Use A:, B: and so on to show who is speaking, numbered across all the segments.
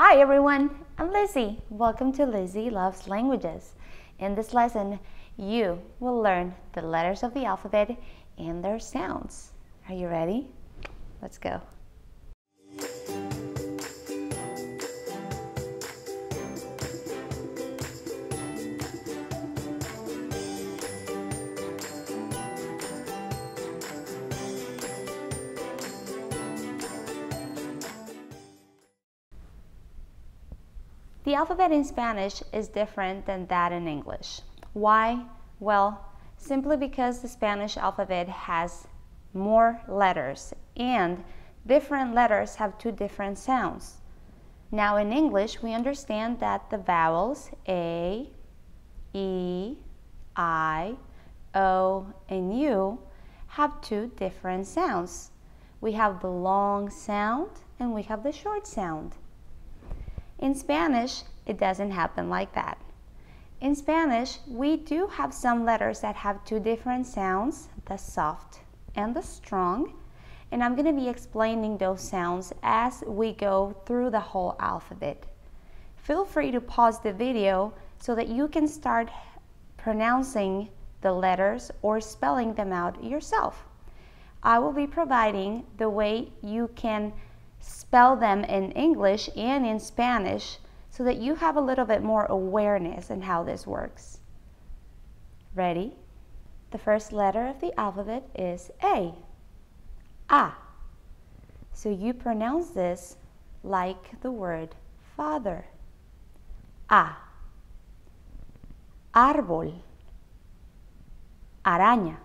A: Hi everyone, I'm Lizzy. Welcome to Lizzy Loves Languages. In this lesson, you will learn the letters of the alphabet and their sounds. Are you ready? Let's go. The alphabet in Spanish is different than that in English. Why? Well, simply because the Spanish alphabet has more letters and different letters have two different sounds. Now in English, we understand that the vowels A, E, I, O, and U have two different sounds. We have the long sound and we have the short sound. In Spanish, it doesn't happen like that. In Spanish, we do have some letters that have two different sounds, the soft and the strong, and I'm going to be explaining those sounds as we go through the whole alphabet. Feel free to pause the video so that you can start pronouncing the letters or spelling them out yourself. I will be providing the way you can spell them in English and in Spanish so that you have a little bit more awareness in how this works. Ready? The first letter of the alphabet is A. A. So you pronounce this like the word father. A. Árbol. Araña.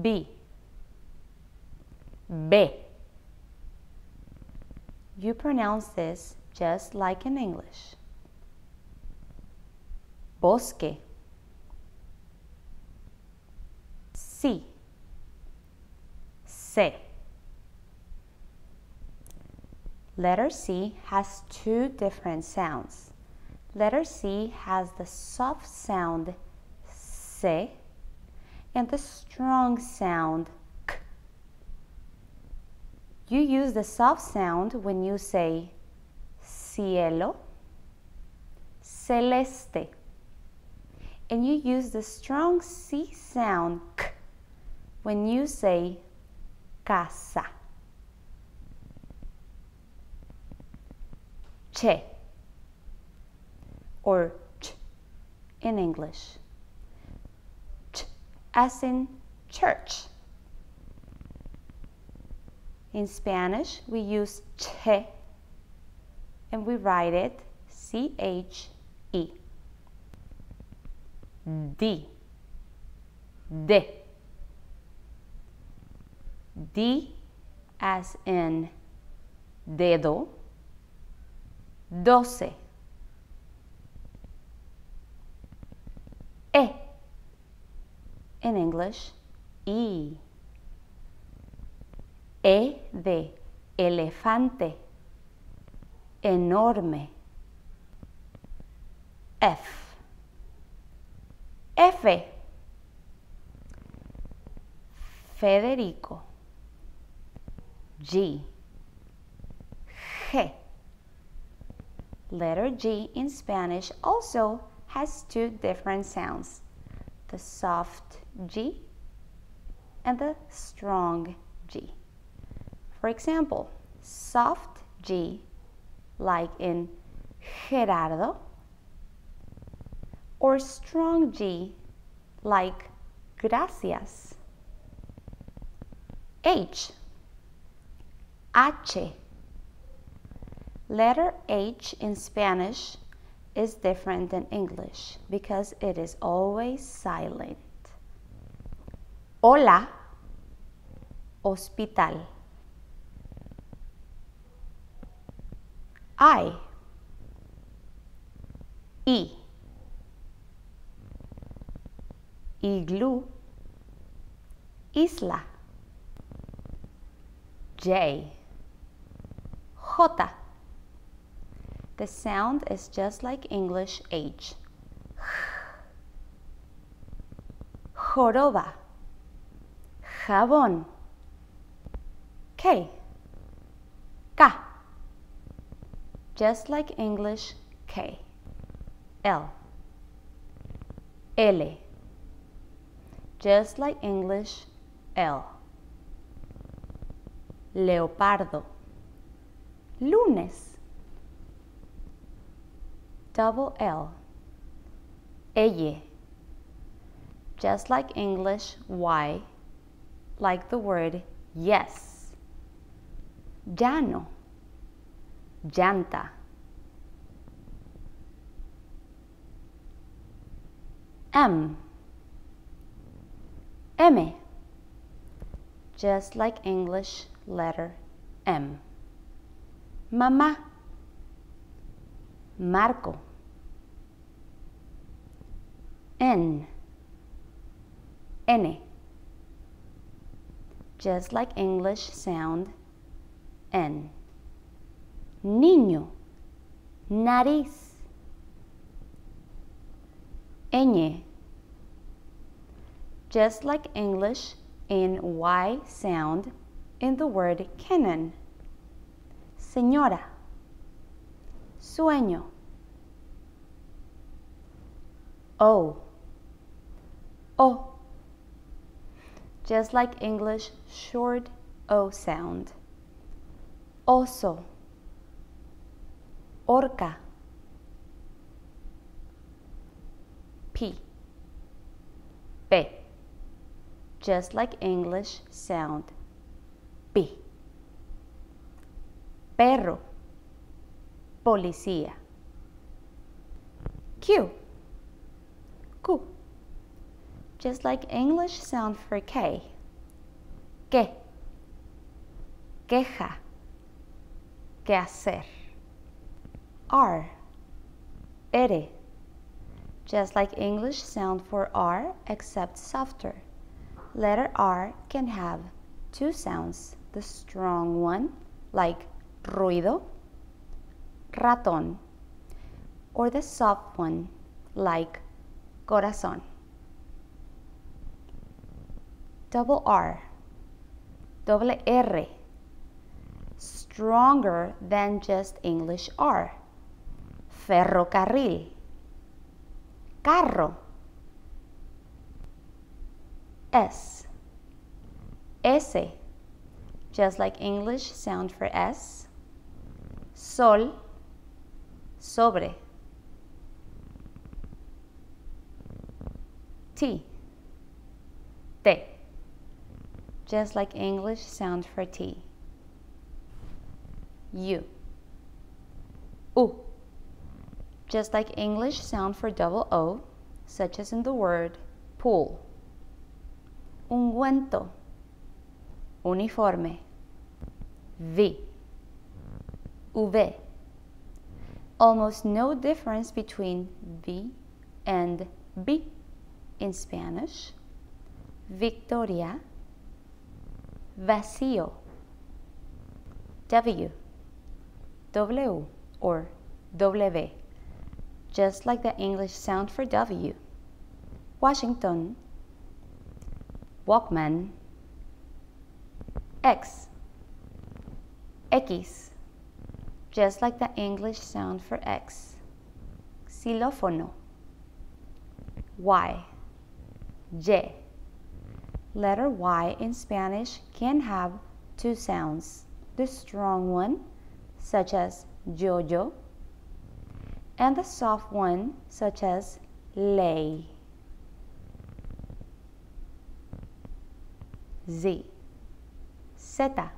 A: B. B. You pronounce this just like in English. Bosque. C. C. Letter C has two different sounds. Letter C has the soft sound C and the strong sound you use the soft sound when you say cielo, celeste. And you use the strong C sound k when you say casa. Che or ch in English. Ch as in church. In Spanish, we use che and we write it C H E. D. D. D as in dedo. Doce. E. In English, E. E de elefante, enorme. F. F. Federico. G. G. Letter G in Spanish also has two different sounds the soft G and the strong G. For example, soft G, like in Gerardo, or strong G, like gracias. H, H. Letter H in Spanish is different than English because it is always silent. Hola, hospital. I. E. Igloo Isla. J. J. The sound is just like English H. Joroba. Jabón. K just like English, K, L, L, just like English, L, leopardo, lunes, double L, elle, just like English, Y, like the word yes, llano, llanta. M, M, just like English letter M. Mamá, Marco. N, N, just like English sound N. Niño, nariz. Ñ, just like English in Y sound in the word cannon. Señora, sueño. O, O, just like English short O sound. Oso, orca. P, P, just like English sound. P. Perro, policía. Q, Q, just like English sound for K. Que, queja, que hacer. R, ere, just like English sound for R except softer. Letter R can have two sounds, the strong one like ruido, ratón, or the soft one like corazón. Double R, double R, stronger than just English R. Ferrocarril, carro. S, S, just like English sound for S. Sol, sobre. T, te, just like English sound for T. U, U, just like English sound for double O, such as in the word pool. Ungüento, uniforme. V, V. Almost no difference between V and B in Spanish. Victoria, vacío. W, W or W, just like the English sound for W. Washington, Walkman, X, X, just like the English sound for X. Xilófono, Y, Y. Letter Y in Spanish can have two sounds, the strong one, such as yo-yo, and the soft one, such as ley. Z, Zeta,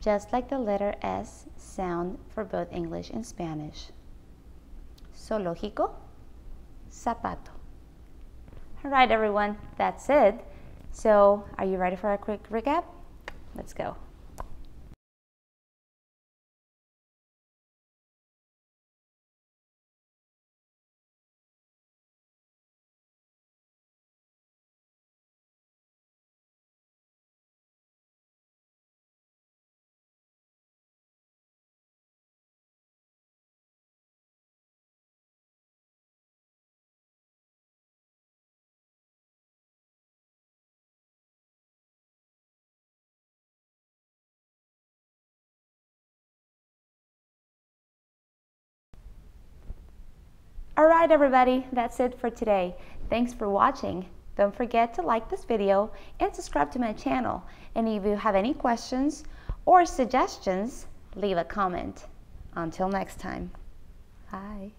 A: just like the letter S sound for both English and Spanish. Zoológico, zapato. All right, everyone, that's it. So, are you ready for a quick recap? Let's go. Alright everybody, that's it for today. Thanks for watching. Don't forget to like this video and subscribe to my channel. And if you have any questions or suggestions, leave a comment. Until next time, bye.